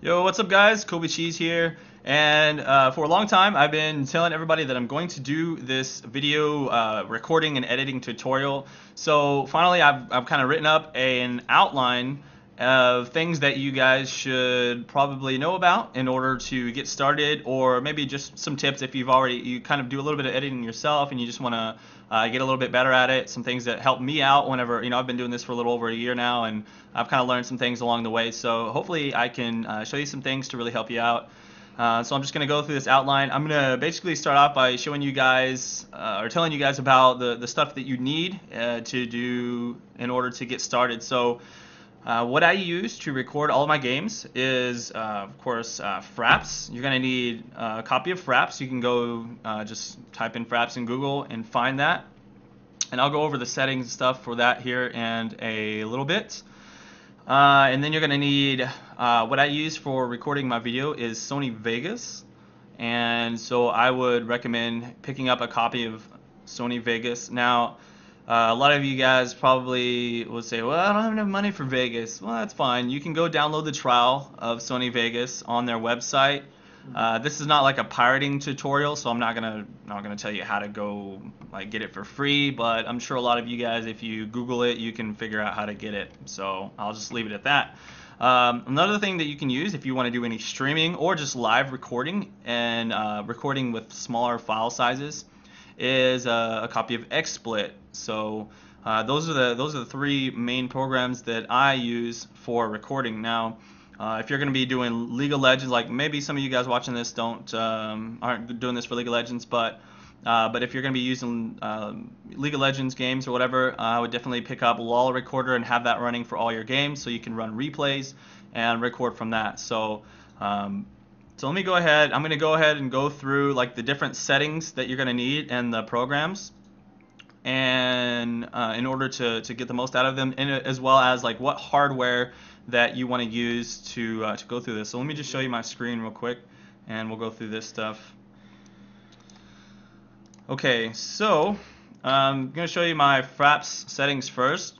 Yo, what's up, guys? Colby CheeZe here. And uh, for a long time, I've been telling everybody that I'm going to do this video uh, recording and editing tutorial. So finally, I've, I've kind of written up an outline of things that you guys should probably know about in order to get started or maybe just some tips if you've already you kind of do a little bit of editing yourself and you just want to uh, get a little bit better at it some things that help me out whenever you know I've been doing this for a little over a year now and I've kind of learned some things along the way so hopefully I can uh, show you some things to really help you out uh, so I'm just going to go through this outline. I'm going to basically start off by showing you guys uh, or telling you guys about the, the stuff that you need uh, to do in order to get started. So uh, what I use to record all my games is, uh, of course, uh, Fraps. You're going to need a copy of Fraps. You can go uh, just type in Fraps in Google and find that. And I'll go over the settings and stuff for that here in a little bit. Uh, and then you're going to need, uh, what I use for recording my video is Sony Vegas. And so I would recommend picking up a copy of Sony Vegas. Now, uh, a lot of you guys probably will say, well, I don't have enough money for Vegas. Well, that's fine. You can go download the trial of Sony Vegas on their website. Uh, this is not like a pirating tutorial, so I'm not gonna not gonna tell you how to go like get it for free. But I'm sure a lot of you guys, if you Google it, you can figure out how to get it. So I'll just leave it at that. Um, another thing that you can use if you want to do any streaming or just live recording and uh, recording with smaller file sizes is a, a copy of XSplit. So uh, those are the those are the three main programs that I use for recording. Now, uh, if you're going to be doing League of Legends, like maybe some of you guys watching this don't um, aren't doing this for League of Legends, but uh, but if you're going to be using um, League of Legends games or whatever, I would definitely pick up LoL Recorder and have that running for all your games, so you can run replays and record from that. So um, so let me go ahead. I'm going to go ahead and go through like the different settings that you're going to need and the programs and uh, in order to, to get the most out of them and as well as like what hardware that you want to use to, uh, to go through this. So let me just show you my screen real quick and we'll go through this stuff. Okay, so I'm going to show you my Fraps settings first.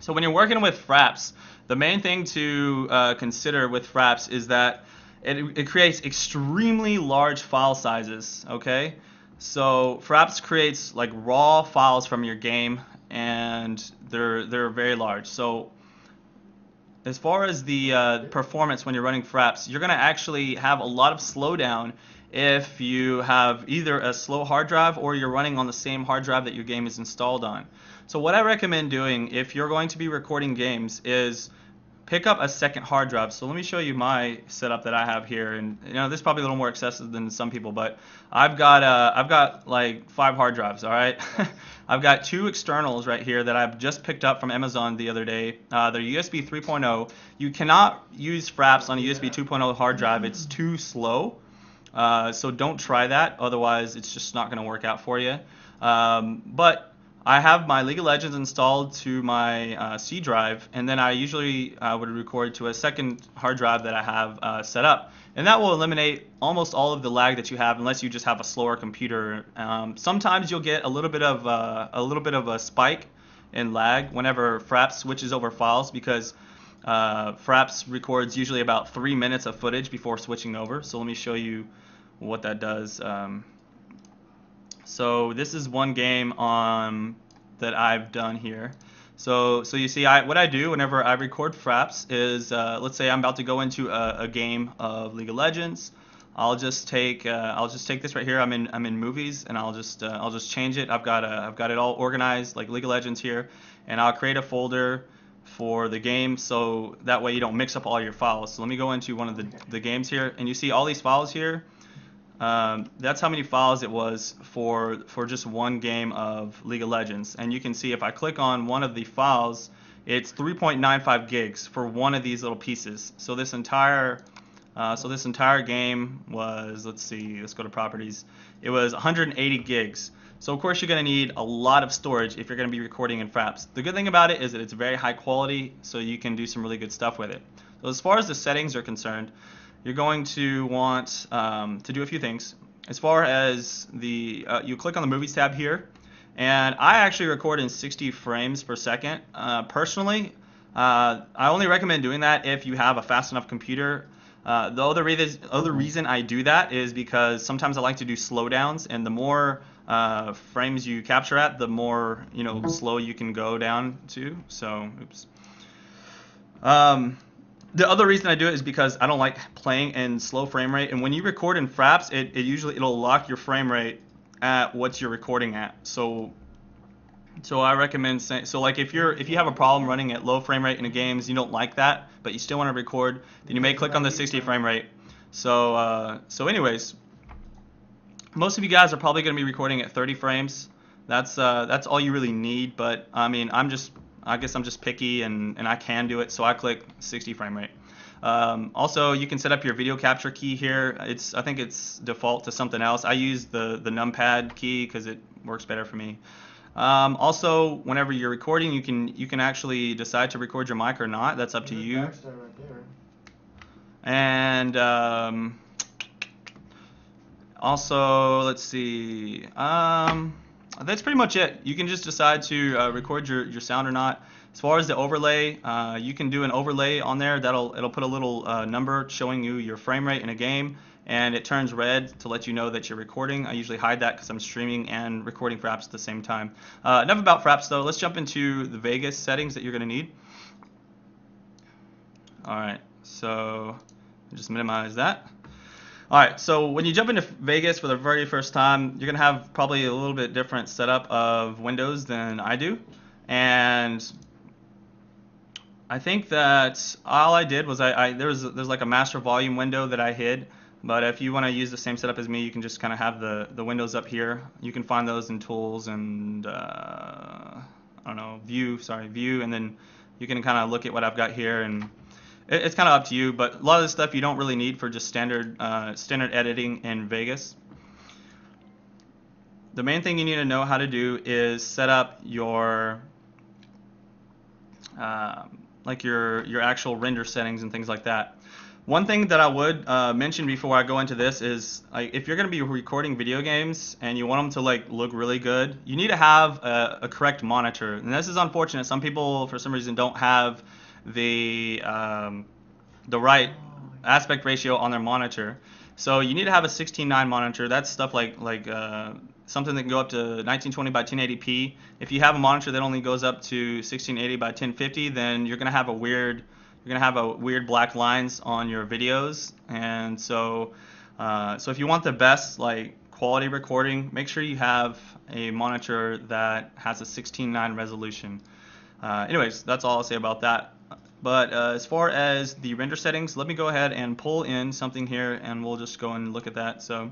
So when you're working with Fraps, the main thing to uh, consider with Fraps is that it, it creates extremely large file sizes, okay? So Fraps creates like raw files from your game and they're they're very large. So as far as the uh, performance when you're running Fraps, you're going to actually have a lot of slowdown if you have either a slow hard drive or you're running on the same hard drive that your game is installed on. So what I recommend doing if you're going to be recording games is pick up a second hard drive. So let me show you my setup that I have here. And you know, this is probably a little more excessive than some people, but I've got uh, I've got like five hard drives. All right, I've got two externals right here that I've just picked up from Amazon the other day. Uh, they're USB 3.0. You cannot use Fraps on a USB 2.0 hard drive. It's too slow. Uh, so don't try that. Otherwise, it's just not going to work out for you. Um, but I have my League of Legends installed to my uh, C drive, and then I usually uh, would record to a second hard drive that I have uh, set up, and that will eliminate almost all of the lag that you have, unless you just have a slower computer. Um, sometimes you'll get a little bit of uh, a little bit of a spike in lag whenever Fraps switches over files because uh, Fraps records usually about three minutes of footage before switching over. So let me show you what that does. Um, so this is one game on that I've done here. So, so you see, I, what I do whenever I record fraps is, uh, let's say I'm about to go into a, a, game of League of Legends. I'll just take, uh, I'll just take this right here. I'm in, I'm in movies, and I'll just, uh, I'll just change it. I've got, a, I've got it all organized like League of Legends here, and I'll create a folder for the game, so that way you don't mix up all your files. So let me go into one of the, the games here, and you see all these files here. Um, that's how many files it was for for just one game of League of Legends. And you can see if I click on one of the files, it's 3.95 gigs for one of these little pieces. So this entire uh, so this entire game was let's see, let's go to properties. It was 180 gigs. So of course you're going to need a lot of storage if you're going to be recording in Fraps. The good thing about it is that it's very high quality, so you can do some really good stuff with it. So as far as the settings are concerned, you're going to want um, to do a few things. As far as the, uh, you click on the Movies tab here, and I actually record in 60 frames per second. Uh, personally, Uh, I only recommend doing that if you have a fast enough computer. Uh, the other reason, other reason I do that is because sometimes I like to do slowdowns, and the more uh, frames you capture at, the more you know slow you can go down to. So, oops. Um, the other reason I do it is because I don't like playing in slow frame rate, and when you record in Fraps, it, it usually it'll lock your frame rate at what you're recording at. So so I recommend saying, so like if you're if you have a problem running at low frame rate in the games, you don't like that, but you still want to record, then you may click on the 60 frame rate. So uh, so anyways, most of you guys are probably going to be recording at 30 frames. That's uh, that's all you really need. But I mean, I'm just I guess I'm just picky and and I can do it, so I click 60 frame rate. Um, also, you can set up your video capture key here. It's I think it's default to something else. I use the the numpad key because it works better for me. Um, also, whenever you're recording, you can you can actually decide to record your mic or not. That's up to you. Right and um, also, let's see. Um, that's pretty much it. You can just decide to uh, record your, your sound or not. As far as the overlay, uh, you can do an overlay on there. That'll it'll put a little uh, number showing you your frame rate in a game and it turns red to let you know that you're recording. I usually hide that because I'm streaming and recording Fraps at the same time. Uh, enough about Fraps though. Let's jump into the Vegas settings that you're going to need. Alright, so just minimize that. Alright, so when you jump into Vegas for the very first time, you're going to have probably a little bit different setup of windows than I do. And I think that all I did was I, I there was there's like a master volume window that I hid but if you want to use the same setup as me, you can just kind of have the, the windows up here. You can find those in tools and, uh, I don't know, view, sorry, view, and then you can kind of look at what I've got here and it, it's kind of up to you, but a lot of this stuff you don't really need for just standard, uh, standard editing in Vegas. The main thing you need to know how to do is set up your, uh, like your, your actual render settings and things like that. One thing that I would uh, mention before I go into this is like if you're going to be recording video games and you want them to like look really good, you need to have a, a correct monitor. And this is unfortunate. Some people, for some reason, don't have the um, the right aspect ratio on their monitor. So you need to have a 16:9 monitor. That's stuff like like uh, something that can go up to 1920 by 1080p. If you have a monitor that only goes up to 1680 by 1050, then you're going to have a weird you're gonna have a weird black lines on your videos, and so uh, so if you want the best like quality recording, make sure you have a monitor that has a 16:9 resolution. Uh, anyways, that's all I'll say about that. But uh, as far as the render settings, let me go ahead and pull in something here, and we'll just go and look at that. So,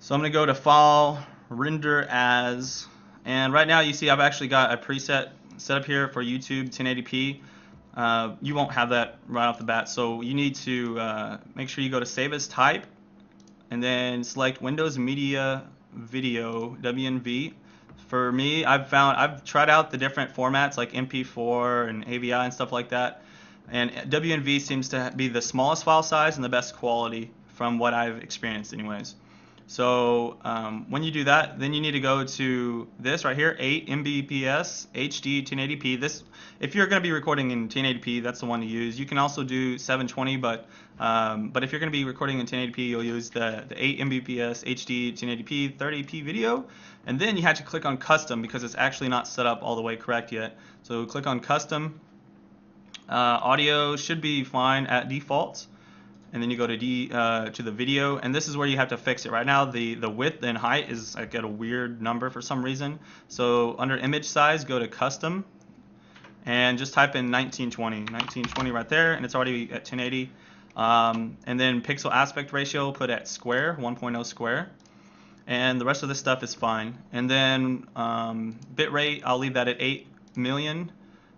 so I'm gonna go to File, Render As, and right now you see I've actually got a preset set up here for YouTube 1080p. Uh, you won't have that right off the bat, so you need to uh, make sure you go to Save as Type, and then select Windows Media Video WMV. For me, I've found I've tried out the different formats like MP4 and AVI and stuff like that, and WMV seems to be the smallest file size and the best quality from what I've experienced, anyways. So um, when you do that, then you need to go to this right here, 8 Mbps HD 1080p. This, if you're going to be recording in 1080p, that's the one to use. You can also do 720, but um, but if you're going to be recording in 1080p, you'll use the, the 8 Mbps HD 1080p 30p video, and then you have to click on custom because it's actually not set up all the way correct yet. So click on custom. Uh, audio should be fine at default and then you go to D uh, to the video, and this is where you have to fix it. Right now, the the width and height is like at a weird number for some reason. So under image size, go to custom, and just type in 1920, 1920 right there, and it's already at 1080. Um, and then pixel aspect ratio, put at square, 1.0 square. And the rest of this stuff is fine. And then um, bitrate, I'll leave that at 8 million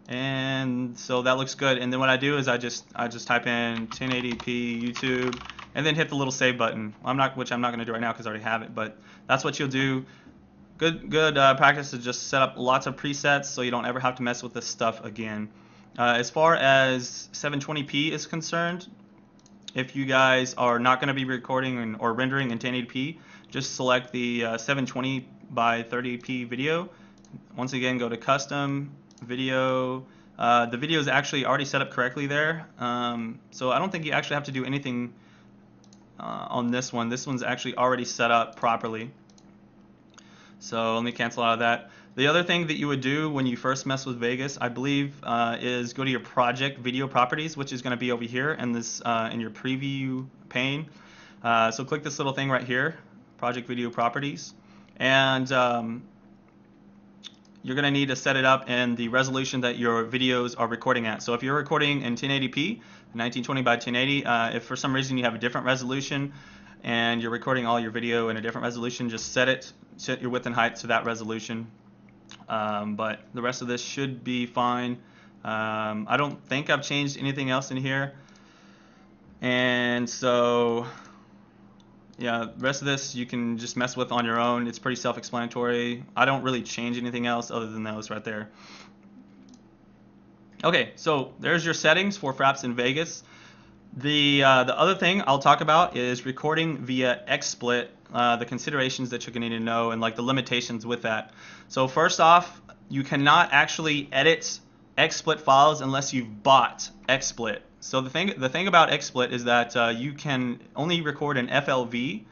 and so that looks good. And then what I do is I just I just type in 1080p YouTube and then hit the little save button. I'm not which I'm not gonna do right now because I already have it but that's what you'll do. Good good uh, practice to just set up lots of presets so you don't ever have to mess with this stuff again. Uh, as far as 720p is concerned if you guys are not going to be recording or rendering in 1080p just select the uh, 720 by 30p video. Once again, go to custom video. Uh, the video is actually already set up correctly there, um, so I don't think you actually have to do anything uh, on this one. This one's actually already set up properly. So let me cancel out of that. The other thing that you would do when you first mess with Vegas, I believe, uh, is go to your project video properties, which is going to be over here in this uh, in your preview pane. Uh, so click this little thing right here, project video properties, and um, you're going to need to set it up in the resolution that your videos are recording at. So if you're recording in 1080p, 1920 by 1080, uh, if for some reason you have a different resolution, and you're recording all your video in a different resolution, just set it, set your width and height to that resolution. Um, but the rest of this should be fine. Um, I don't think I've changed anything else in here. And so, yeah, rest of this you can just mess with on your own. It's pretty self-explanatory. I don't really change anything else other than those right there. Okay, so there's your settings for Fraps in Vegas. The, uh, the other thing I'll talk about is recording via XSplit, uh, the considerations that you're going to need to know and like the limitations with that. So first off, you cannot actually edit XSplit files unless you've bought XSplit. So the thing, the thing about XSplit is that uh, you can only record an FLV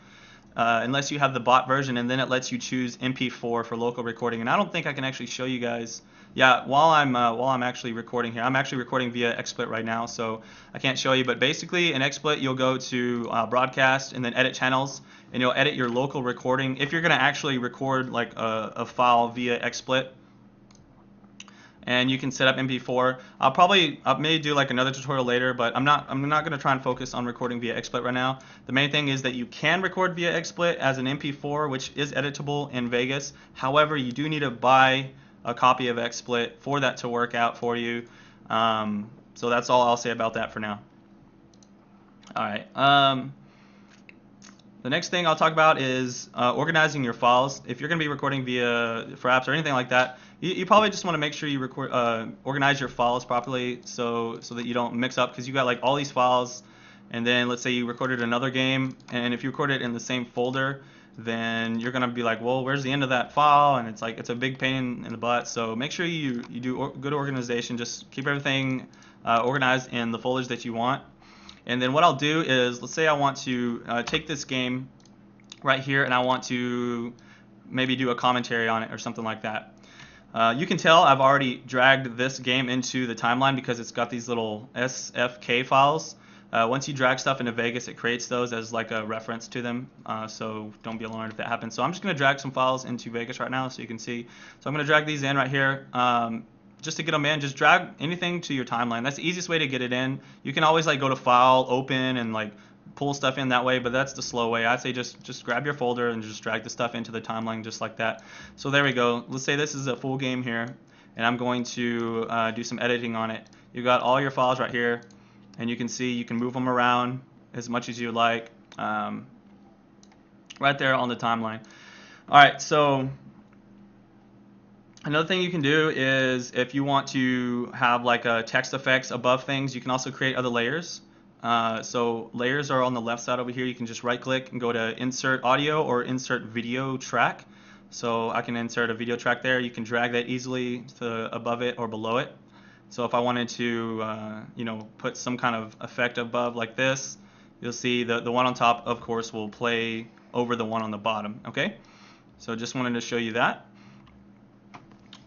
uh, unless you have the bot version, and then it lets you choose MP4 for local recording. And I don't think I can actually show you guys yeah, while I'm uh, while I'm actually recording here, I'm actually recording via XSplit right now, so I can't show you. But basically, in XSplit, you'll go to uh, broadcast and then edit channels, and you'll edit your local recording. If you're going to actually record like a, a file via XSplit, and you can set up MP4. I'll probably I may do like another tutorial later, but I'm not I'm not going to try and focus on recording via XSplit right now. The main thing is that you can record via XSplit as an MP4, which is editable in Vegas. However, you do need to buy a copy of XSplit for that to work out for you. Um, so that's all I'll say about that for now. All right. Um, the next thing I'll talk about is uh, organizing your files. If you're going to be recording via Fraps or anything like that, you, you probably just want to make sure you record, uh, organize your files properly so so that you don't mix up because you got like all these files, and then let's say you recorded another game, and if you record it in the same folder, then you're gonna be like, well, where's the end of that file? And it's like it's a big pain in the butt. So make sure you you do or, good organization. Just keep everything uh, organized in the folders that you want. And then what I'll do is, let's say I want to uh, take this game right here, and I want to maybe do a commentary on it or something like that. Uh, you can tell I've already dragged this game into the timeline because it's got these little SFK files. Uh, once you drag stuff into Vegas, it creates those as like a reference to them. Uh, so don't be alarmed if that happens. So I'm just going to drag some files into Vegas right now so you can see. So I'm going to drag these in right here. Um, just to get them in, just drag anything to your timeline. That's the easiest way to get it in. You can always like go to File, Open, and like pull stuff in that way, but that's the slow way. I'd say just just grab your folder and just drag the stuff into the timeline just like that. So there we go. Let's say this is a full game here, and I'm going to uh, do some editing on it. You've got all your files right here and you can see you can move them around as much as you like um, right there on the timeline. All right, so another thing you can do is if you want to have like a text effects above things, you can also create other layers. Uh, so layers are on the left side over here. You can just right click and go to insert audio or insert video track. So I can insert a video track there. You can drag that easily to above it or below it. So if I wanted to, uh, you know, put some kind of effect above like this, you'll see the, the one on top, of course, will play over the one on the bottom, okay? So just wanted to show you that.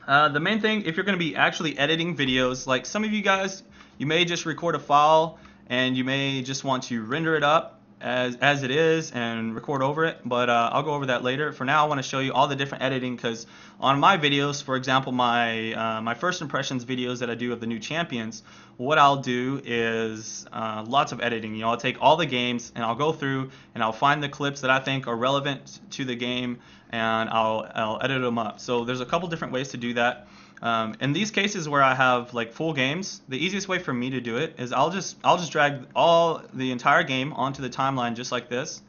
Uh, the main thing, if you're going to be actually editing videos, like some of you guys, you may just record a file and you may just want to render it up as, as it is and record over it, but uh, I'll go over that later. For now, I want to show you all the different editing because on my videos, for example, my, uh, my first impressions videos that I do of the new champions, what I'll do is uh, lots of editing. You know, I'll take all the games and I'll go through and I'll find the clips that I think are relevant to the game and I'll, I'll edit them up. So there's a couple different ways to do that. Um, in these cases where I have like full games, the easiest way for me to do it is I'll just I'll just drag all the entire game onto the timeline just like this.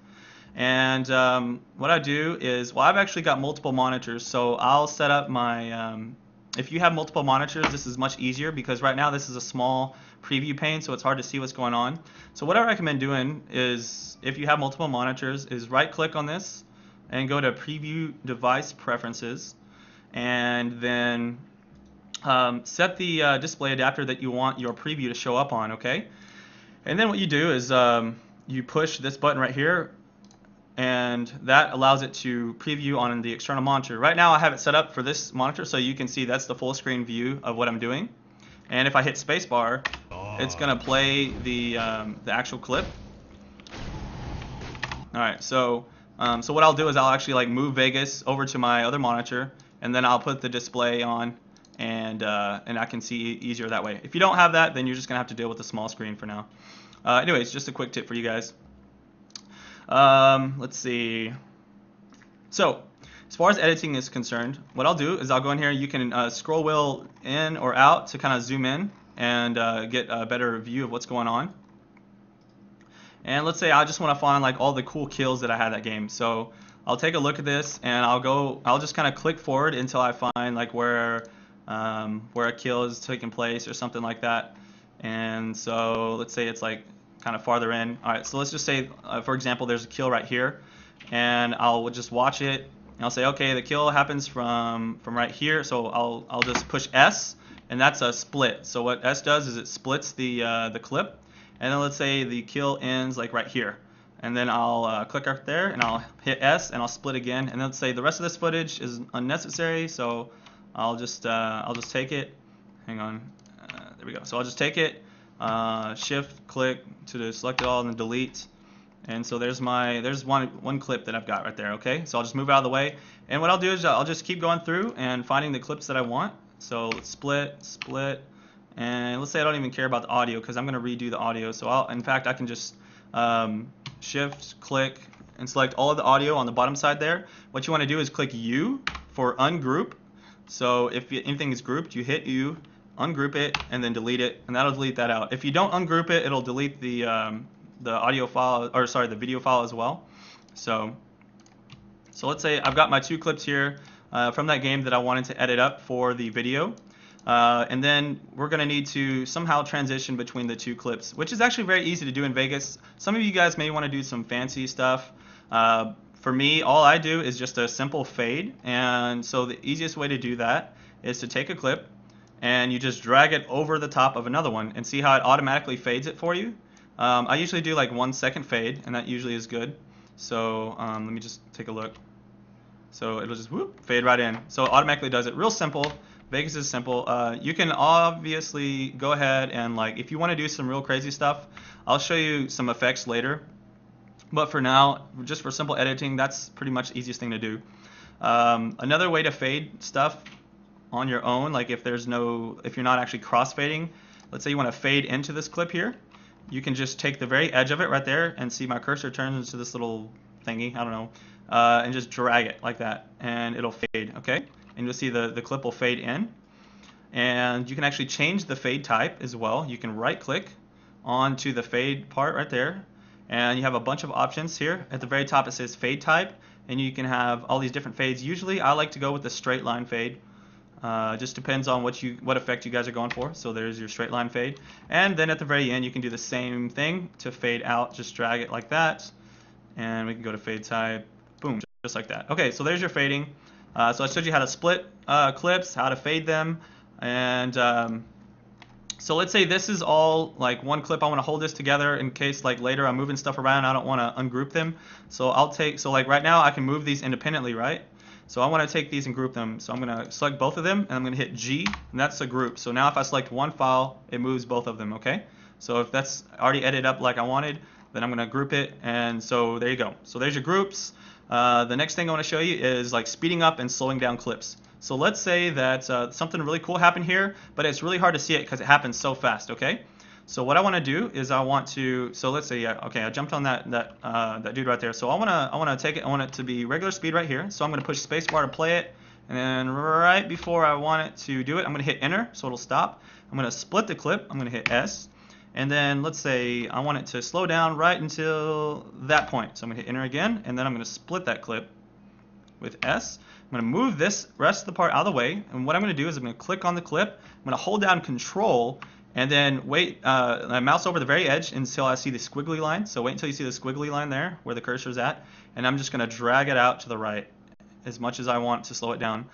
And um, what I do is, well, I've actually got multiple monitors, so I'll set up my. Um, if you have multiple monitors, this is much easier because right now this is a small preview pane, so it's hard to see what's going on. So what I recommend doing is, if you have multiple monitors, is right-click on this and go to Preview Device Preferences and then um, set the uh, display adapter that you want your preview to show up on, okay? And then what you do is um, you push this button right here and that allows it to preview on the external monitor. Right now I have it set up for this monitor so you can see that's the full screen view of what I'm doing. And if I hit spacebar, it's going to play the, um, the actual clip. Alright, so um, so what I'll do is I'll actually like move Vegas over to my other monitor and then I'll put the display on and uh, and I can see easier that way. If you don't have that, then you're just gonna have to deal with the small screen for now. Uh, anyways, just a quick tip for you guys. Um, let's see. So, as far as editing is concerned, what I'll do is I'll go in here. You can uh, scroll wheel in or out to kind of zoom in and uh, get a better view of what's going on. And let's say I just want to find like all the cool kills that I had that game. So I'll take a look at this and I'll go. I'll just kind of click forward until I find like where um, where a kill is taking place or something like that. And so let's say it's like kind of farther in. All right, so let's just say, uh, for example, there's a kill right here, and I'll just watch it. And I'll say, okay, the kill happens from from right here. So I'll I'll just push S, and that's a split. So what S does is it splits the uh, the clip, and then let's say the kill ends like right here. And then I'll uh, click up there, and I'll hit S, and I'll split again. And then let's say the rest of this footage is unnecessary, so I'll just uh, I'll just take it. Hang on, uh, there we go. So I'll just take it, uh, shift click to select it all and then delete. And so there's my there's one one clip that I've got right there. Okay, so I'll just move out of the way. And what I'll do is I'll just keep going through and finding the clips that I want. So split, split, and let's say I don't even care about the audio because I'm going to redo the audio. So I'll in fact I can just um, shift click and select all of the audio on the bottom side there. What you want to do is click U for ungroup. So if anything is grouped, you hit U ungroup it, and then delete it, and that'll delete that out. If you don't ungroup it, it'll delete the um, the audio file, or sorry, the video file as well. So, so let's say I've got my two clips here uh, from that game that I wanted to edit up for the video. Uh, and then we're going to need to somehow transition between the two clips, which is actually very easy to do in Vegas. Some of you guys may want to do some fancy stuff. Uh, for me, all I do is just a simple fade. And so the easiest way to do that is to take a clip, and you just drag it over the top of another one and see how it automatically fades it for you. Um, I usually do like one second fade and that usually is good. So um, let me just take a look. So it'll just whoop, fade right in. So it automatically does it. Real simple. Vegas is simple. Uh, you can obviously go ahead and like if you want to do some real crazy stuff, I'll show you some effects later. But for now, just for simple editing, that's pretty much the easiest thing to do. Um, another way to fade stuff on your own, like if there's no, if you're not actually crossfading, let's say you want to fade into this clip here, you can just take the very edge of it right there and see my cursor turns into this little thingy, I don't know, uh, and just drag it like that, and it'll fade, okay? And you'll see the, the clip will fade in. And you can actually change the fade type as well. You can right click onto the fade part right there, and you have a bunch of options here. At the very top it says fade type, and you can have all these different fades. Usually I like to go with the straight line fade. Uh, just depends on what you what effect you guys are going for. So there's your straight line fade. And then at the very end you can do the same thing to fade out. Just drag it like that. And we can go to fade type. Boom, just like that. Okay, so there's your fading. Uh, so I showed you how to split uh, clips, how to fade them. And um, so let's say this is all like one clip. I want to hold this together in case like later I'm moving stuff around. I don't want to ungroup them. So I'll take, so like right now I can move these independently, right? So I want to take these and group them. So I'm going to select both of them and I'm going to hit G and that's a group. So now if I select one file, it moves both of them, okay? So if that's already edited up like I wanted, then I'm going to group it and so there you go. So there's your groups. Uh, the next thing I want to show you is like speeding up and slowing down clips. So let's say that uh, something really cool happened here, but it's really hard to see it because it happens so fast, okay? So what I want to do is I want to, so let's say, yeah, okay, I jumped on that that uh, that dude right there. So I want to I want to take it, I want it to be regular speed right here. So I'm going to push spacebar to play it, and then right before I want it to do it, I'm going to hit enter, so it'll stop. I'm going to split the clip. I'm going to hit S, and then let's say I want it to slow down right until that point. So I'm going to hit enter again, and then I'm going to split that clip with S. I'm going to move this rest of the part out of the way, and what I'm going to do is I'm going to click on the clip. I'm going to hold down Control and then wait, uh, I mouse over the very edge until I see the squiggly line. So wait until you see the squiggly line there where the cursor is at. And I'm just going to drag it out to the right as much as I want to slow it down.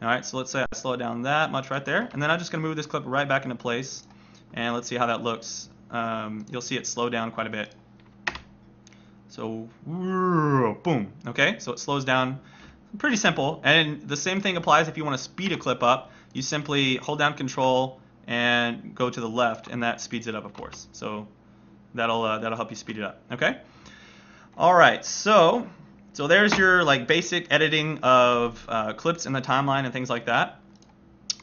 All right, so let's say I slow it down that much right there, and then I'm just going to move this clip right back into place, and let's see how that looks. Um, you'll see it slow down quite a bit. So, boom, okay, so it slows down. Pretty simple, and the same thing applies if you want to speed a clip up. You simply hold down Control and go to the left, and that speeds it up, of course. So that'll uh, that'll help you speed it up. Okay. All right, so so there's your like basic editing of uh, clips in the timeline and things like that.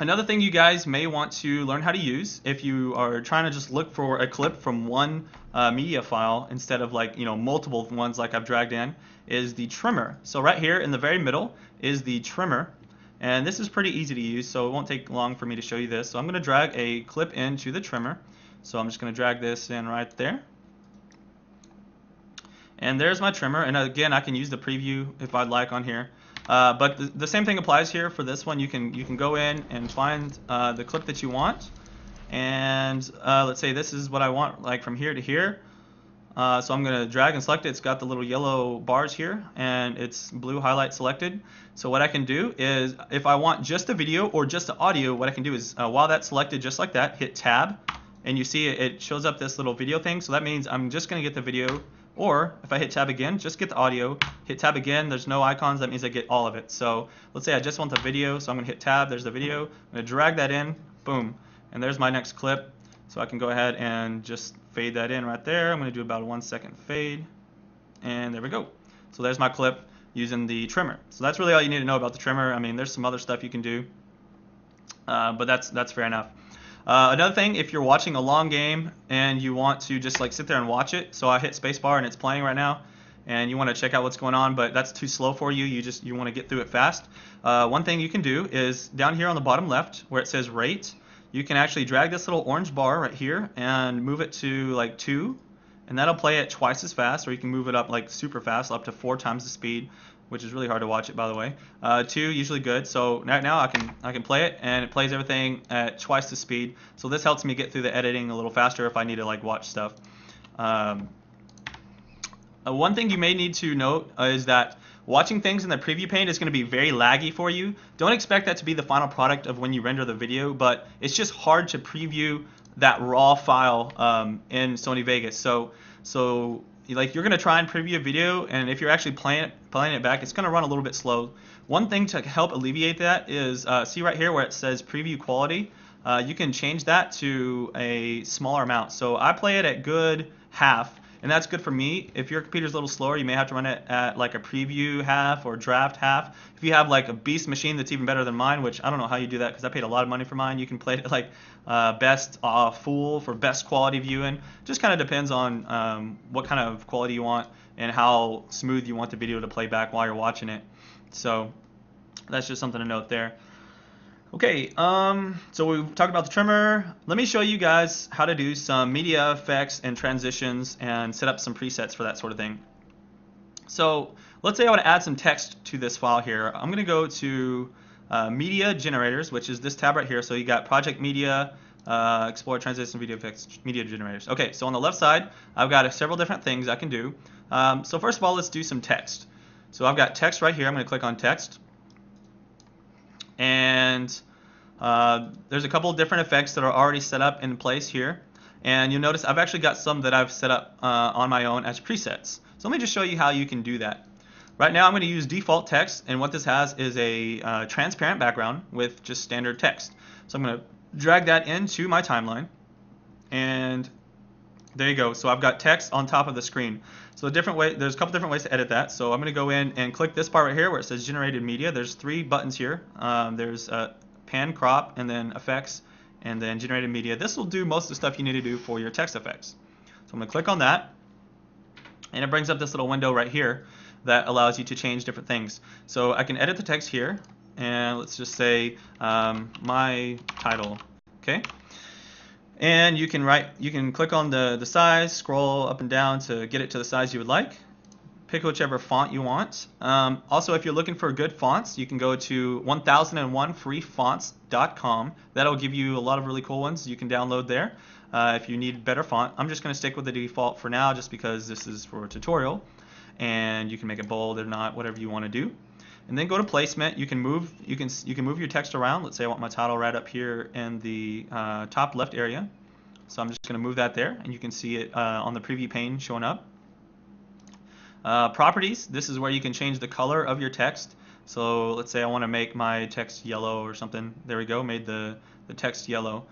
Another thing you guys may want to learn how to use if you are trying to just look for a clip from one uh, media file instead of like you know multiple ones like I've dragged in is the trimmer. So right here in the very middle is the trimmer and this is pretty easy to use so it won't take long for me to show you this. So I'm going to drag a clip into the trimmer. So I'm just going to drag this in right there. And there's my trimmer. And again, I can use the preview if I'd like on here. Uh, but the, the, same thing applies here for this one. You can you can go in and find uh, the clip that you want. And uh, let's say this is what I want, like from here to here. Uh, so I'm going to drag and select it. It's got the little yellow bars here, and it's blue highlight selected. So what I can do is, if I want just the video or just the audio, what I can do is, uh, while that's selected just like that, hit Tab, and you see it shows up this little video thing. So that means I'm just going to get the video or if I hit tab again, just get the audio. Hit tab again, there's no icons, that means I get all of it. So let's say I just want the video, so I'm gonna hit tab, there's the video. I'm gonna drag that in, boom, and there's my next clip. So I can go ahead and just fade that in right there. I'm gonna do about a one second fade, and there we go. So there's my clip using the trimmer. So that's really all you need to know about the trimmer. I mean, there's some other stuff you can do, uh, but that's that's fair enough. Uh, another thing, if you're watching a long game and you want to just like sit there and watch it, so I hit spacebar and it's playing right now, and you want to check out what's going on, but that's too slow for you. You just you want to get through it fast. Uh, one thing you can do is down here on the bottom left where it says rate, you can actually drag this little orange bar right here and move it to like two, and that'll play it twice as fast, or you can move it up like super fast, up to four times the speed which is really hard to watch it by the way. Uh, two usually good. So right now I can I can play it and it plays everything at twice the speed. So this helps me get through the editing a little faster if I need to like watch stuff. Um, uh, one thing you may need to note uh, is that watching things in the preview pane is going to be very laggy for you. Don't expect that to be the final product of when you render the video, but it's just hard to preview that raw file um, in Sony Vegas. So so like you're going to try and preview a video and if you're actually playing it, playing it back it's going to run a little bit slow. One thing to help alleviate that is uh, see right here where it says preview quality? Uh, you can change that to a smaller amount. So I play it at good half and that's good for me. If your computer's a little slower, you may have to run it at like a preview half or draft half. If you have like a beast machine that's even better than mine, which I don't know how you do that because I paid a lot of money for mine, you can play it like uh, best uh, full for best quality viewing. Just kind of depends on um, what kind of quality you want and how smooth you want the video to play back while you're watching it. So that's just something to note there. Okay, um, so we've talked about the trimmer. Let me show you guys how to do some media effects and transitions and set up some presets for that sort of thing. So let's say I want to add some text to this file here. I'm going to go to uh, Media Generators, which is this tab right here. So you got Project Media, uh, Explore Transition Video Effects, Media Generators. Okay, so on the left side, I've got several different things I can do. Um, so first of all, let's do some text. So I've got text right here. I'm going to click on text and uh, there's a couple different effects that are already set up in place here. And you'll notice I've actually got some that I've set up uh, on my own as presets. So let me just show you how you can do that. Right now I'm going to use default text and what this has is a uh, transparent background with just standard text. So I'm going to drag that into my timeline and there you go so I've got text on top of the screen so a different way, there's a couple different ways to edit that. So I'm going to go in and click this part right here where it says generated media. There's three buttons here. Um, there's uh, pan, crop, and then effects, and then generated media. This will do most of the stuff you need to do for your text effects. So I'm going to click on that, and it brings up this little window right here that allows you to change different things. So I can edit the text here, and let's just say um, my title. Okay and you can write you can click on the the size scroll up and down to get it to the size you would like. Pick whichever font you want. Um, also if you're looking for good fonts you can go to 1001freefonts.com that'll give you a lot of really cool ones you can download there uh, if you need better font. I'm just going to stick with the default for now just because this is for a tutorial and you can make it bold or not whatever you want to do and then go to placement. You can move you can you can move your text around. Let's say I want my title right up here in the uh, top left area. So I'm just going to move that there, and you can see it uh, on the preview pane showing up. Uh, properties, this is where you can change the color of your text. So let's say I want to make my text yellow or something. There we go, made the, the text yellow.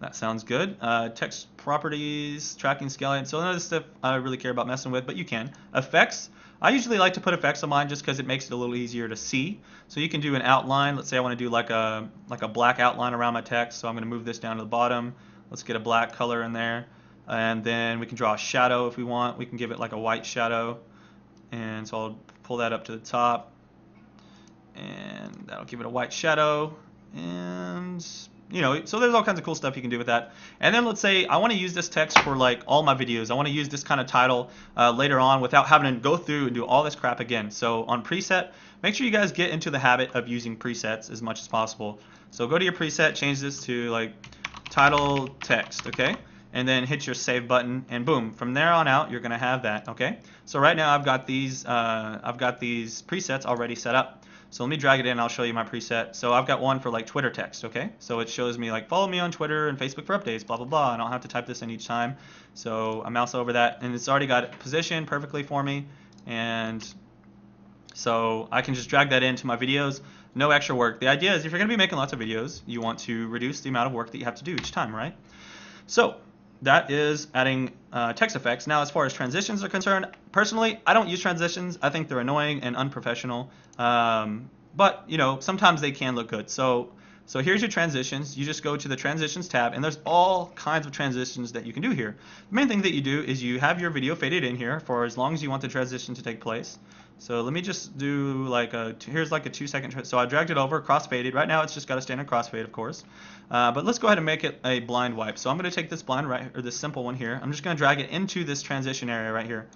That sounds good. Uh, text properties, tracking scale, so none of this stuff I really care about messing with, but you can. Effects, I usually like to put effects on mine just because it makes it a little easier to see. So you can do an outline. Let's say I want to do like a like a black outline around my text. So I'm going to move this down to the bottom. Let's get a black color in there. And then we can draw a shadow if we want. We can give it like a white shadow. And so I'll pull that up to the top. And that'll give it a white shadow. And you know, so there's all kinds of cool stuff you can do with that. And then let's say I want to use this text for like all my videos. I want to use this kind of title uh, later on without having to go through and do all this crap again. So on preset, make sure you guys get into the habit of using presets as much as possible. So go to your preset, change this to like title text, okay? And then hit your save button, and boom, from there on out, you're gonna have that, okay? So right now I've got these, uh, I've got these presets already set up. So let me drag it in. I'll show you my preset. So I've got one for like Twitter text, okay? So it shows me like follow me on Twitter and Facebook for updates, blah blah blah. I don't have to type this in each time. So I mouse over that, and it's already got it positioned perfectly for me, and so I can just drag that into my videos. No extra work. The idea is if you're going to be making lots of videos, you want to reduce the amount of work that you have to do each time, right? So that is adding uh, text effects. Now, as far as transitions are concerned, personally, I don't use transitions. I think they're annoying and unprofessional. Um, but you know, sometimes they can look good. So, so here's your transitions. You just go to the transitions tab, and there's all kinds of transitions that you can do here. The main thing that you do is you have your video faded in here for as long as you want the transition to take place. So let me just do like a, here's like a two second, so I dragged it over, crossfaded. Right now it's just got a standard crossfade, of course. Uh, but let's go ahead and make it a blind wipe. So I'm going to take this blind right, or this simple one here. I'm just going to drag it into this transition area right here.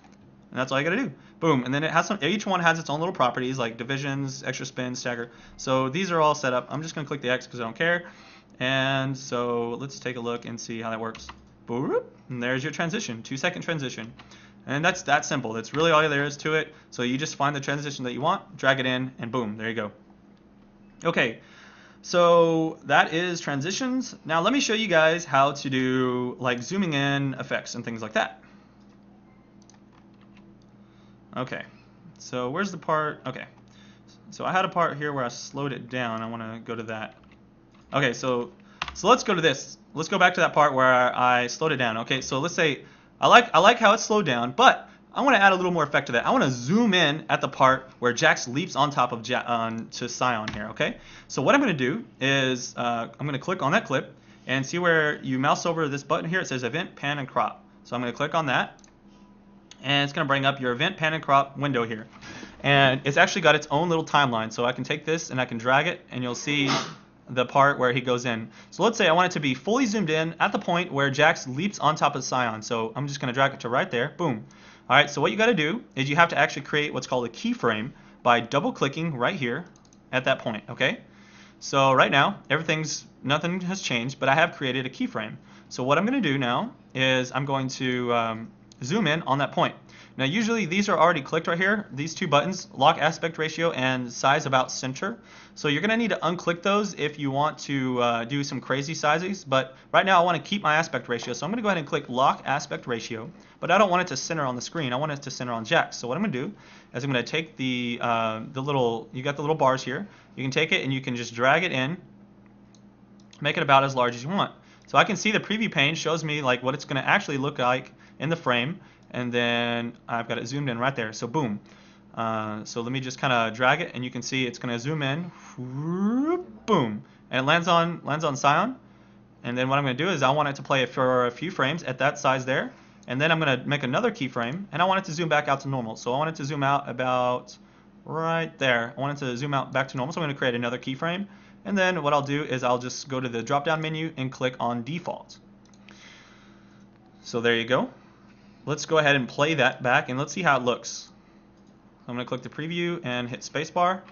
And that's all you got to do. Boom. And then it has some, each one has its own little properties like divisions, extra spin, stagger. So these are all set up. I'm just going to click the X because I don't care. And so let's take a look and see how that works. Boop. And there's your transition, two second transition. And that's that simple. That's really all there is to it. So you just find the transition that you want, drag it in, and boom, there you go. Okay, so that is transitions. Now let me show you guys how to do like zooming in effects and things like that. Okay, so where's the part? Okay, so I had a part here where I slowed it down. I want to go to that. Okay, so so let's go to this. Let's go back to that part where I slowed it down. Okay, so let's say I like I like how it's slowed down, but I want to add a little more effect to that. I want to zoom in at the part where Jax leaps on top of ja on to Sion here, okay? So what I'm going to do is uh, I'm going to click on that clip and see where you mouse over this button here. It says Event, Pan, and Crop. So I'm going to click on that, and it's going to bring up your Event, Pan, and Crop window here. And it's actually got its own little timeline. So I can take this and I can drag it, and you'll see the part where he goes in. So let's say I want it to be fully zoomed in at the point where Jax leaps on top of Sion. So I'm just going to drag it to right there. Boom. All right, so what you got to do is you have to actually create what's called a keyframe by double clicking right here at that point, okay? So right now, everything's, nothing has changed, but I have created a keyframe. So what I'm going to do now is I'm going to um, zoom in on that point. Now usually these are already clicked right here, these two buttons, lock aspect ratio and size about center. So you're going to need to unclick those if you want to uh, do some crazy sizes, but right now I want to keep my aspect ratio. So I'm going to go ahead and click lock aspect ratio, but I don't want it to center on the screen. I want it to center on Jax. So what I'm going to do is I'm going to take the, uh, the little, you got the little bars here, you can take it and you can just drag it in, make it about as large as you want. So I can see the preview pane shows me like what it's going to actually look like in the frame and then I've got it zoomed in right there. So boom. Uh, so let me just kind of drag it, and you can see it's going to zoom in. Boom, and it lands on lands on Sion. And then what I'm going to do is I want it to play for a few frames at that size there, and then I'm going to make another keyframe, and I want it to zoom back out to normal. So I want it to zoom out about right there. I want it to zoom out back to normal, so I'm going to create another keyframe. And then what I'll do is I'll just go to the drop-down menu and click on default. So there you go let's go ahead and play that back and let's see how it looks. I'm going to click the preview and hit spacebar.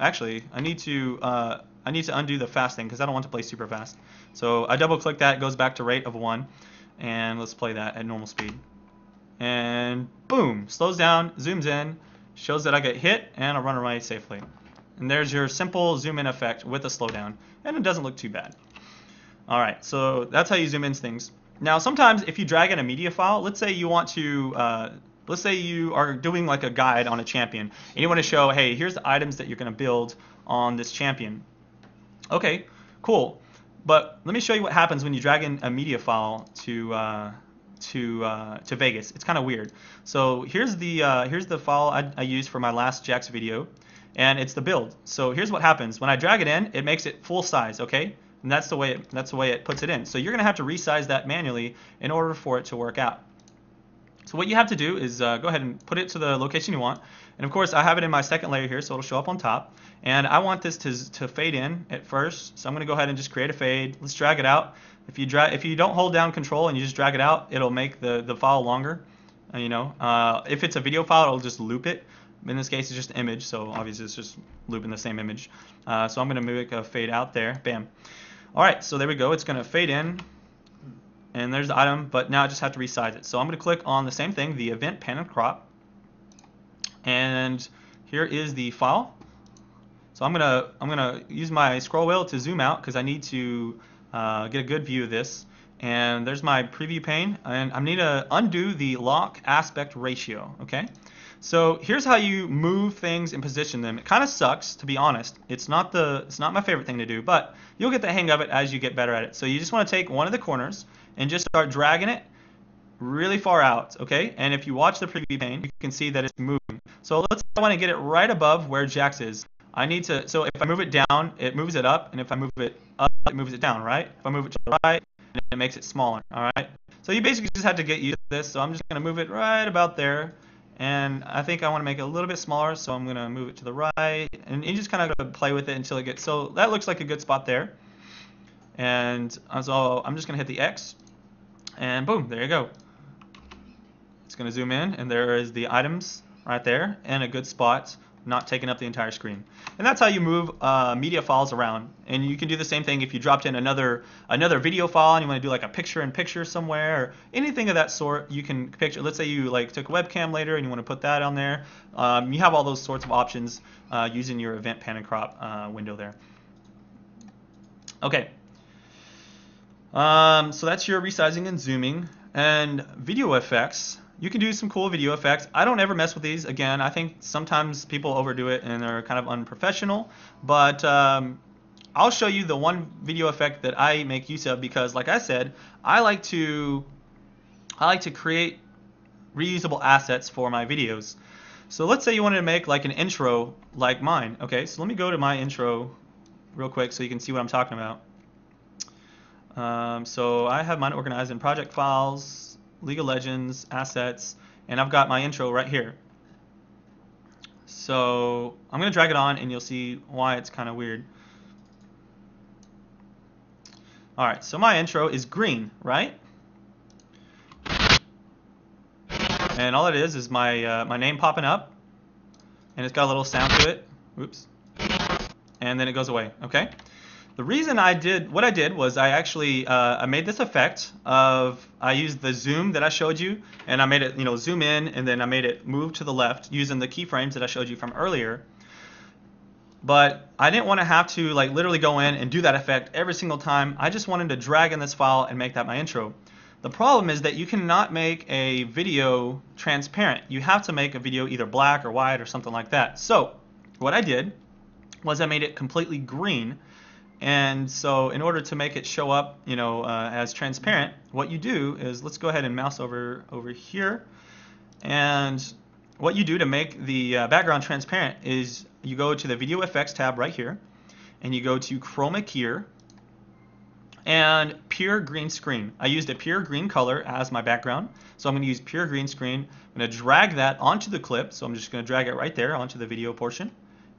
Actually, I need to uh, I need to undo the fast thing because I don't want to play super fast. So I double click that, it goes back to rate of 1, and let's play that at normal speed. And boom, slows down, zooms in, shows that I get hit, and I run away safely. And there's your simple zoom in effect with a slowdown, and it doesn't look too bad. All right, so that's how you zoom in things. Now, sometimes if you drag in a media file, let's say you want to, uh, let's say you are doing like a guide on a champion, and you want to show, hey, here's the items that you're going to build on this champion. Okay, cool. But let me show you what happens when you drag in a media file to uh, to uh, to Vegas. It's kind of weird. So here's the uh, here's the file I, I used for my last Jax video, and it's the build. So here's what happens when I drag it in. It makes it full size. Okay, and that's the way it, that's the way it puts it in. So you're gonna have to resize that manually in order for it to work out. So what you have to do is uh, go ahead and put it to the location you want. And of course, I have it in my second layer here, so it'll show up on top. And I want this to, to fade in at first, so I'm going to go ahead and just create a fade. Let's drag it out. If you drag, if you don't hold down Control and you just drag it out, it'll make the the file longer. Uh, you know, uh, if it's a video file, it'll just loop it. In this case, it's just an image, so obviously it's just looping the same image. Uh, so I'm going to make a fade out there. Bam. All right, so there we go. It's going to fade in, and there's the item, but now I just have to resize it. So I'm going to click on the same thing, the event pan and crop, and here is the file. So I'm gonna I'm gonna use my scroll wheel to zoom out because I need to uh, get a good view of this. And there's my preview pane, and I need to undo the lock aspect ratio. Okay. So here's how you move things and position them. It kind of sucks, to be honest. It's not the it's not my favorite thing to do, but you'll get the hang of it as you get better at it. So you just want to take one of the corners and just start dragging it really far out, okay? And if you watch the preview pane, you can see that it's moving. So let's I want to get it right above where Jax is. I need to, so if I move it down, it moves it up, and if I move it up, it moves it down, right? If I move it to the right, it makes it smaller, all right? So you basically just have to get used to this, so I'm just going to move it right about there, and I think I want to make it a little bit smaller, so I'm going to move it to the right, and you just kind of play with it until it gets, so that looks like a good spot there, and uh, so I'm just going to hit the X, and boom, there you go. It's going to zoom in, and there is the items right there, and a good spot not taking up the entire screen. And that's how you move uh, media files around. And you can do the same thing if you dropped in another another video file and you want to do like a picture-in-picture somewhere or anything of that sort. You can picture. Let's say you like took a webcam later and you want to put that on there. Um, you have all those sorts of options uh, using your event pan and crop uh, window there. Okay. Um, so that's your resizing and zooming and video effects you can do some cool video effects. I don't ever mess with these. Again, I think sometimes people overdo it and they're kind of unprofessional. But um, I'll show you the one video effect that I make use of because, like I said, I like to I like to create reusable assets for my videos. So let's say you wanted to make like an intro like mine. Okay, so let me go to my intro real quick so you can see what I'm talking about. Um, so I have mine organized in project files, League of Legends, assets, and I've got my intro right here. So I'm going to drag it on and you'll see why it's kind of weird. Alright, so my intro is green, right? And all it is is my, uh, my name popping up, and it's got a little sound to it. Oops. And then it goes away, okay? The reason I did what I did was I actually uh, I made this effect of I used the zoom that I showed you and I made it you know zoom in and then I made it move to the left using the keyframes that I showed you from earlier. But I didn't want to have to like literally go in and do that effect every single time. I just wanted to drag in this file and make that my intro. The problem is that you cannot make a video transparent. You have to make a video either black or white or something like that. So what I did was I made it completely green and so in order to make it show up, you know, uh, as transparent, what you do is, let's go ahead and mouse over, over here. And what you do to make the uh, background transparent is you go to the Video Effects tab right here, and you go to Chroma Keyer, and Pure Green Screen. I used a pure green color as my background, so I'm going to use Pure Green Screen. I'm going to drag that onto the clip, so I'm just going to drag it right there onto the video portion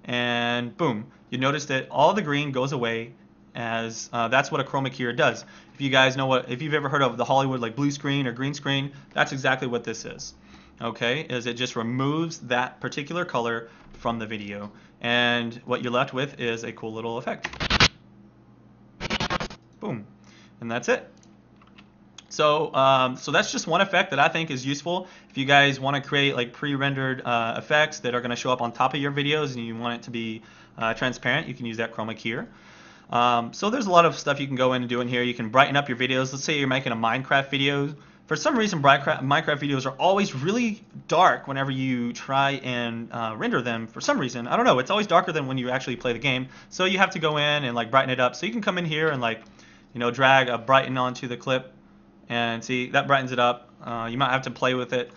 and boom, you notice that all the green goes away as uh, that's what a chroma keyer does. If you guys know what, if you've ever heard of the Hollywood like blue screen or green screen, that's exactly what this is. Okay, is it just removes that particular color from the video, and what you're left with is a cool little effect. Boom, and that's it. So, um, so that's just one effect that I think is useful. If you guys want to create like pre-rendered uh, effects that are going to show up on top of your videos and you want it to be uh, transparent, you can use that chroma keyer. Um, so there's a lot of stuff you can go in and do in here. You can brighten up your videos. Let's say you're making a Minecraft video. For some reason, Minecraft videos are always really dark whenever you try and uh, render them. For some reason, I don't know. It's always darker than when you actually play the game. So you have to go in and like brighten it up. So you can come in here and like, you know, drag a brighten onto the clip and see, that brightens it up. Uh, you might have to play with it.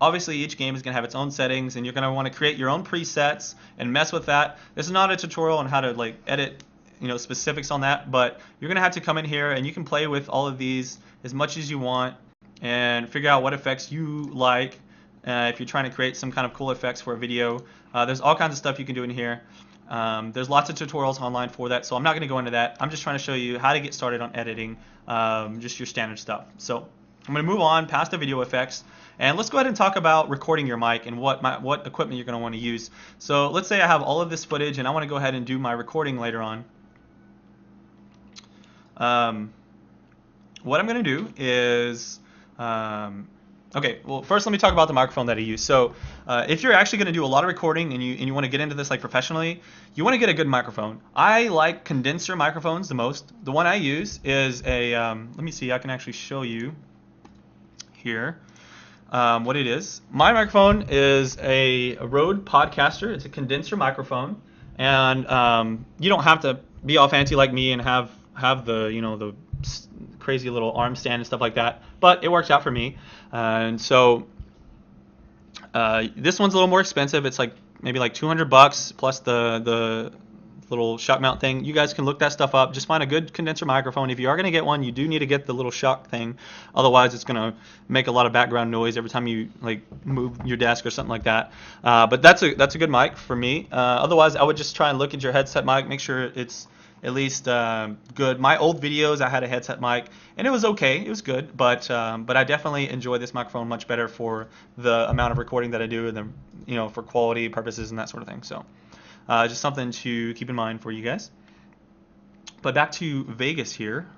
Obviously, each game is going to have its own settings, and you're going to want to create your own presets and mess with that. This is not a tutorial on how to like edit, you know, specifics on that, but you're going to have to come in here and you can play with all of these as much as you want and figure out what effects you like. Uh, if you're trying to create some kind of cool effects for a video, uh, there's all kinds of stuff you can do in here. Um, there's lots of tutorials online for that, so I'm not going to go into that. I'm just trying to show you how to get started on editing, um, just your standard stuff. So I'm going to move on past the video effects, and let's go ahead and talk about recording your mic and what my, what equipment you're going to want to use. So let's say I have all of this footage, and I want to go ahead and do my recording later on. Um, what I'm going to do is um, Okay, well, first let me talk about the microphone that I use. So, uh, if you're actually going to do a lot of recording and you and you want to get into this like professionally, you want to get a good microphone. I like condenser microphones the most. The one I use is a. Um, let me see. I can actually show you here um, what it is. My microphone is a, a, Rode Podcaster. It's a condenser microphone, and um, you don't have to be all fancy like me and have have the you know the crazy little arm stand and stuff like that, but it worked out for me. Uh, and so uh, this one's a little more expensive. It's like maybe like 200 bucks plus the the little shock mount thing. You guys can look that stuff up. Just find a good condenser microphone. If you are going to get one, you do need to get the little shock thing. Otherwise, it's going to make a lot of background noise every time you like move your desk or something like that. Uh, but that's a that's a good mic for me. Uh, otherwise, I would just try and look at your headset mic, make sure it's at least uh, good. My old videos, I had a headset mic, and it was okay. It was good, but um, but I definitely enjoy this microphone much better for the amount of recording that I do, and the you know for quality purposes and that sort of thing. So uh, just something to keep in mind for you guys. But back to Vegas here.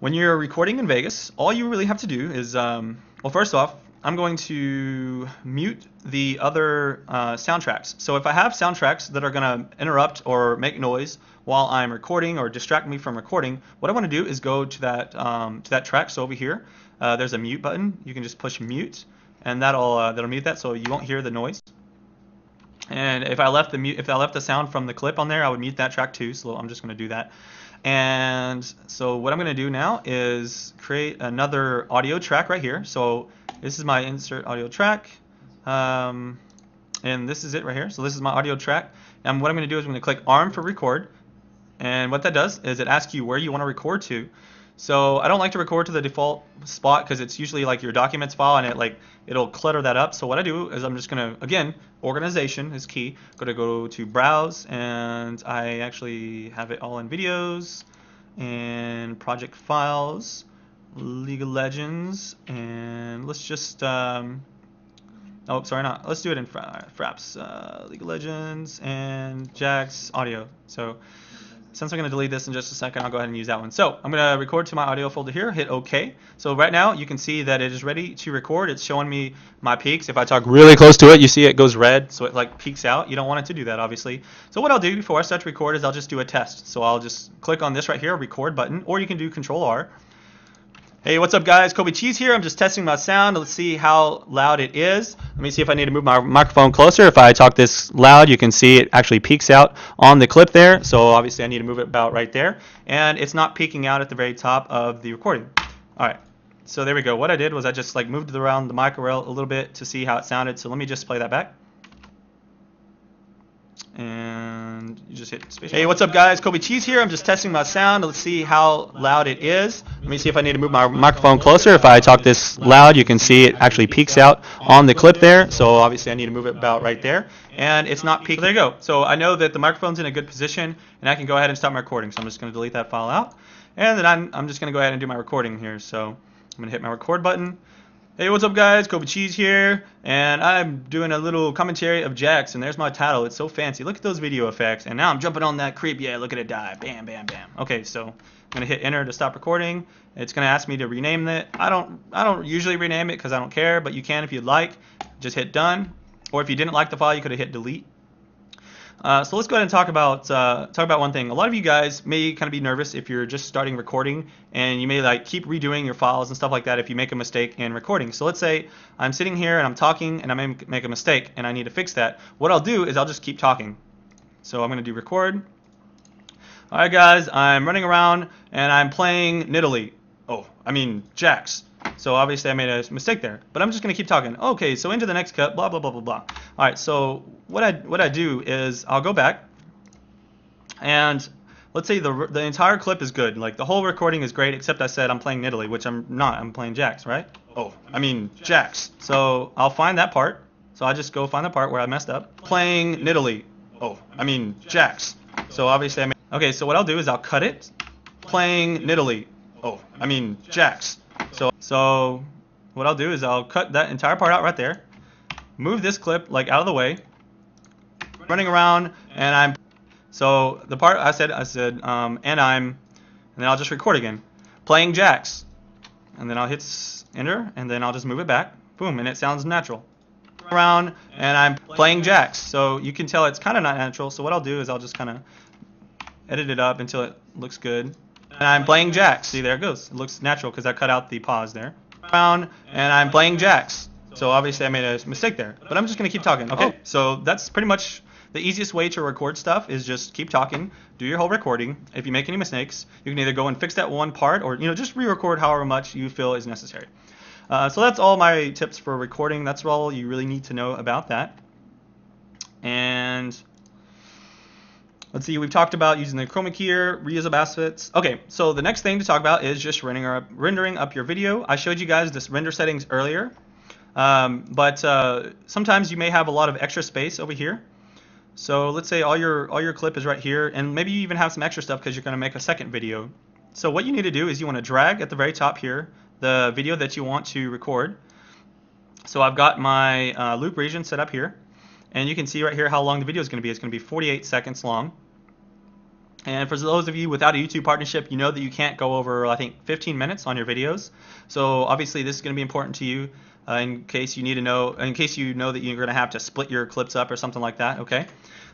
When you're recording in Vegas, all you really have to do is, um, well, first off, I'm going to mute the other uh, soundtracks. So if I have soundtracks that are going to interrupt or make noise while I'm recording or distract me from recording, what I want to do is go to that um, to that track. So over here, uh, there's a mute button. You can just push mute, and that'll uh, that'll mute that, so you won't hear the noise. And if I left the mute, if I left the sound from the clip on there, I would mute that track too. So I'm just going to do that. And so what I'm going to do now is create another audio track right here. So this is my insert audio track. Um, and this is it right here. So this is my audio track. And what I'm going to do is I'm going to click ARM for record. And what that does is it asks you where you want to record to. So I don't like to record to the default spot because it's usually like your documents file and it like it'll clutter that up. So what I do is I'm just gonna again organization is key. Gonna go to browse and I actually have it all in videos and project files. League of Legends, and let's just, um, oh, sorry, not, let's do it in Fraps, uh, League of Legends, and Jax Audio. So, since I'm going to delete this in just a second, I'll go ahead and use that one. So I'm going to record to my audio folder here, hit OK. So right now you can see that it is ready to record. It's showing me my peaks. If I talk really close to it, you see it goes red, so it like peaks out. You don't want it to do that, obviously. So what I'll do before I start to record is I'll just do a test. So I'll just click on this right here, record button, or you can do Control R. Hey, what's up guys? Colby CheeZe here. I'm just testing my sound. Let's see how loud it is. Let me see if I need to move my microphone closer. If I talk this loud, you can see it actually peaks out on the clip there. So obviously I need to move it about right there. And it's not peaking out at the very top of the recording. All right. So there we go. What I did was I just like moved around the mic rail a little bit to see how it sounded. So let me just play that back and you just hit space. Hey, what's up, guys? Colby CheeZe here. I'm just testing my sound. Let's see how loud it is. Let me see if I need to move my microphone closer. If I talk this loud, you can see it actually peaks out on the clip there. So obviously, I need to move it about right there, and it's not peaking. So there you go. So I know that the microphone's in a good position, and I can go ahead and stop my recording. So I'm just going to delete that file out, and then I'm I'm just going to go ahead and do my recording here. So I'm going to hit my record button. Hey, what's up, guys? Colby CheeZe here, and I'm doing a little commentary of Jax, and there's my title. It's so fancy. Look at those video effects, and now I'm jumping on that creep. Yeah, look at it die. Bam, bam, bam. Okay, so I'm gonna hit enter to stop recording. It's gonna ask me to rename it. I don't, I don't usually rename it because I don't care, but you can if you'd like. Just hit done, or if you didn't like the file, you could have hit delete. Uh, so let's go ahead and talk about uh, talk about one thing. A lot of you guys may kind of be nervous if you're just starting recording, and you may like keep redoing your files and stuff like that if you make a mistake in recording. So let's say I'm sitting here and I'm talking and I may make a mistake and I need to fix that. What I'll do is I'll just keep talking. So I'm going to do record. All right, guys, I'm running around and I'm playing Nidalee. Oh, I mean Jax. So obviously I made a mistake there, but I'm just going to keep talking. Okay, so into the next cut, blah, blah, blah, blah, blah. All right, so what I, what I do is I'll go back and let's say the, the entire clip is good. Like the whole recording is great, except I said I'm playing Nidalee, which I'm not. I'm playing Jax, right? Oh, oh I mean Jax. So I'll find that part. So I just go find the part where I messed up. Playing Nidalee. Oh, I mean Jax. So obviously I made, okay, so what I'll do is I'll cut it. Playing Nidalee. Oh, I mean Jax. So, so what I'll do is I'll cut that entire part out right there, move this clip like out of the way, running around, and I'm, so the part I said, I said, um, and I'm, and then I'll just record again, playing Jax, and then I'll hit enter, and then I'll just move it back, boom, and it sounds natural. Around, and I'm playing Jax, so you can tell it's kind of not natural, so what I'll do is I'll just kind of edit it up until it looks good. And I'm playing Jax. See, there it goes. It looks natural because I cut out the pause there. And I'm playing Jax. So obviously I made a mistake there. But I'm just going to keep talking. Okay, so that's pretty much the easiest way to record stuff is just keep talking, do your whole recording. If you make any mistakes, you can either go and fix that one part or you know just re-record however much you feel is necessary. Uh, so that's all my tips for recording. That's all you really need to know about that. And Let's see, we've talked about using the chroma keyer, reusable assets. Okay, so the next thing to talk about is just rendering up, rendering up your video. I showed you guys this render settings earlier, um, but uh, sometimes you may have a lot of extra space over here. So let's say all your all your clip is right here, and maybe you even have some extra stuff because you're going to make a second video. So what you need to do is you want to drag at the very top here the video that you want to record. So I've got my uh, loop region set up here, and you can see right here how long the video is going to be. It's going to be 48 seconds long. And for those of you without a YouTube partnership, you know that you can't go over, I think, 15 minutes on your videos. So obviously this is going to be important to you uh, in case you need to know, in case you know that you're going to have to split your clips up or something like that, okay?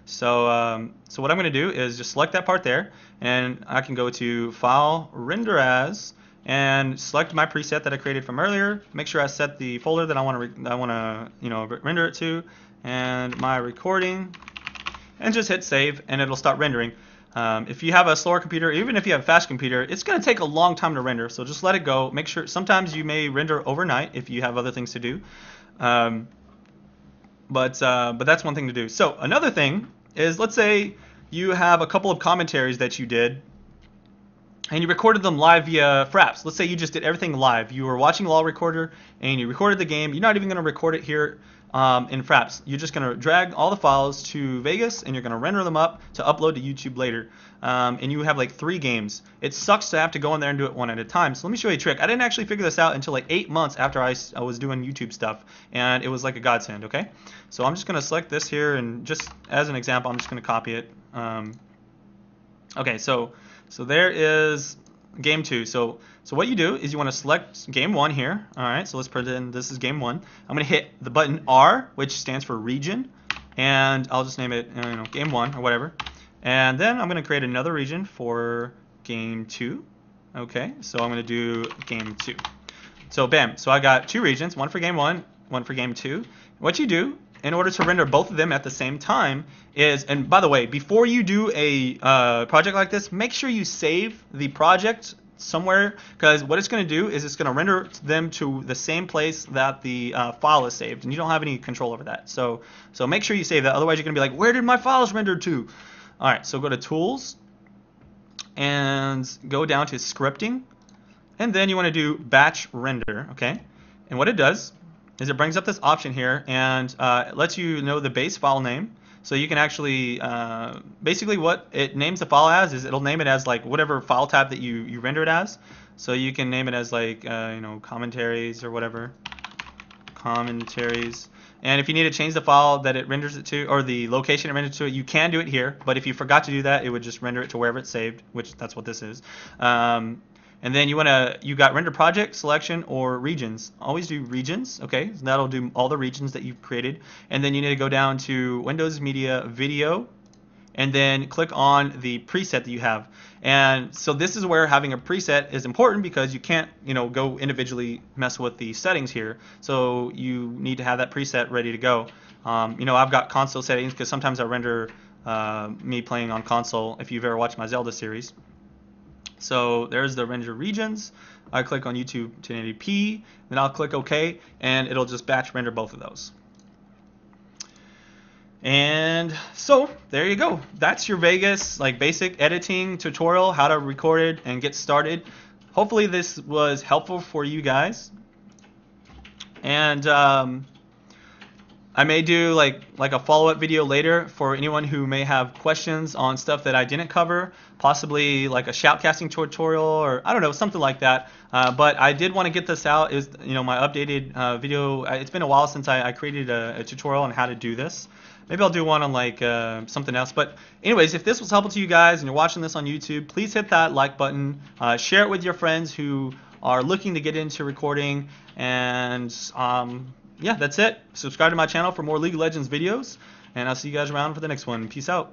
So, um, so what I'm going to do is just select that part there, and I can go to File, Render As, and select my preset that I created from earlier. Make sure I set the folder that I want to, I want to, you know, render it to, and my recording, and just hit Save, and it'll start rendering. Um, if you have a slower computer, even if you have a fast computer, it's going to take a long time to render. So just let it go. Make sure. Sometimes you may render overnight if you have other things to do. Um, but uh, but that's one thing to do. So another thing is, let's say you have a couple of commentaries that you did, and you recorded them live via Fraps. Let's say you just did everything live. You were watching LoL Recorder, and you recorded the game. You're not even going to record it here um, in Fraps. You're just going to drag all the files to Vegas and you're going to render them up to upload to YouTube later. Um, and you have like three games. It sucks to have to go in there and do it one at a time. So let me show you a trick. I didn't actually figure this out until like eight months after I, I was doing YouTube stuff, and it was like a godsend. Okay, so I'm just going to select this here, and just as an example, I'm just going to copy it. Um, okay, so so there is game two. So so what you do is you want to select game one here. All right, so let's pretend this is game one. I'm going to hit the button R, which stands for region, and I'll just name it uh, you know game one or whatever. And then I'm going to create another region for game two. Okay, so I'm going to do game two. So bam, so I got two regions, one for game one, one for game two. What you do in order to render both of them at the same time is, and by the way, before you do a uh, project like this, make sure you save the project somewhere because what it's going to do is it's going to render them to the same place that the uh, file is saved and you don't have any control over that. So so make sure you save that otherwise you're going to be like where did my files render to? All right so go to tools and go down to scripting and then you want to do batch render okay? And what it does is it brings up this option here and uh, lets you know the base file name. So you can actually, uh, basically what it names the file as is it'll name it as like whatever file type that you, you render it as. So you can name it as like, uh, you know, commentaries or whatever. commentaries. And if you need to change the file that it renders it to, or the location it renders it to, you can do it here. But if you forgot to do that, it would just render it to wherever it's saved, which that's what this is. Um, and then you want to, you got render project, selection, or regions. Always do regions, okay? So that'll do all the regions that you've created. And then you need to go down to Windows Media Video, and then click on the preset that you have. And so this is where having a preset is important because you can't, you know, go individually mess with the settings here. So you need to have that preset ready to go. Um, you know, I've got console settings because sometimes I render uh, me playing on console if you've ever watched my Zelda series. So there's the render regions. I click on YouTube 1080p, then I'll click OK, and it'll just batch render both of those. And so there you go. That's your Vegas like basic editing tutorial, how to record it and get started. Hopefully this was helpful for you guys. And um, I may do like like a follow-up video later for anyone who may have questions on stuff that I didn't cover, possibly like a shoutcasting tutorial or I don't know something like that. Uh, but I did want to get this out. Is you know my updated uh, video. It's been a while since I, I created a, a tutorial on how to do this. Maybe I'll do one on like uh, something else. But anyways, if this was helpful to you guys and you're watching this on YouTube, please hit that like button. Uh, share it with your friends who are looking to get into recording. And um, yeah, that's it. Subscribe to my channel for more League of Legends videos. And I'll see you guys around for the next one. Peace out.